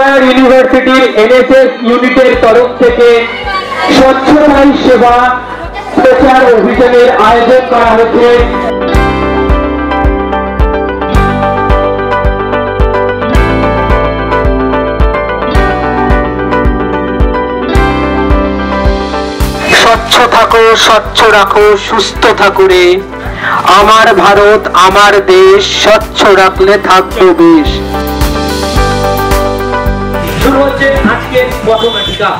ইউনিভার্সিটির এনএসএস ইউনিটের তরফ থেকে স্বচ্ছতাই সেবা প্রচার অভিযানের আয়োজন করা হয়েছে স্বচ্ছ থাকো, স্বচ্ছ রাখো, সুস্থ থাকো রে। আমার ভারত, আমার দেশ, স্বচ্ছ রাখলে থাকব বেশ। শুরু হচ্ছে আজকের পথনাটিকা